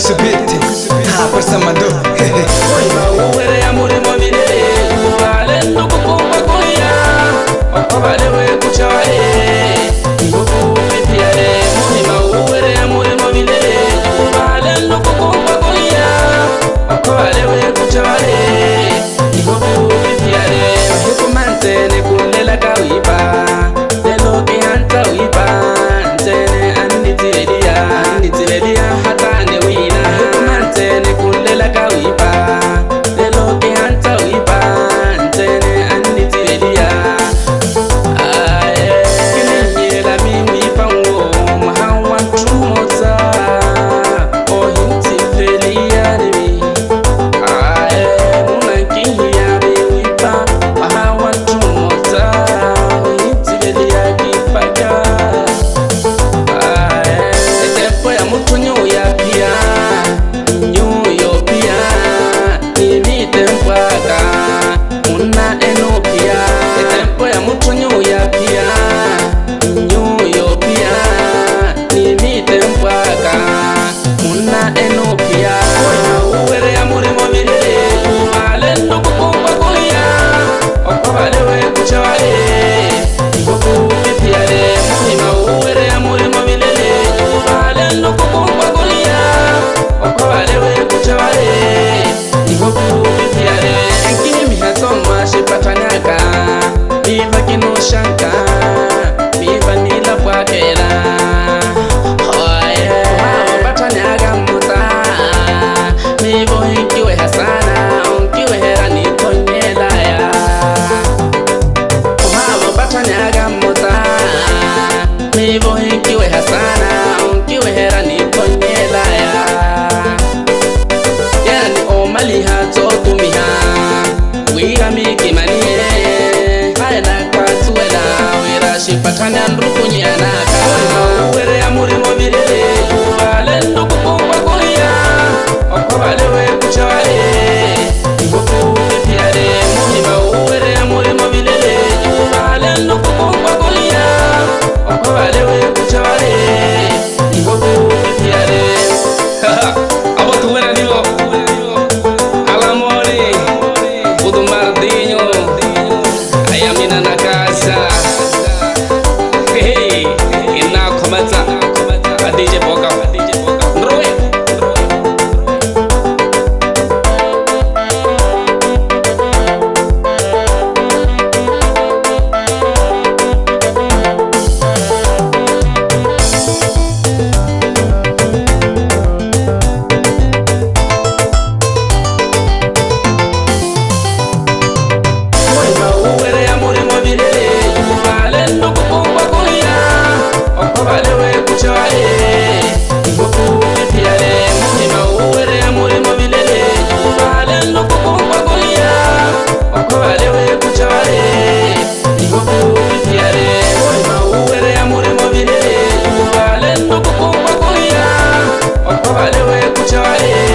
kusubiti nta pesa mado jangan rukunya. kucha eh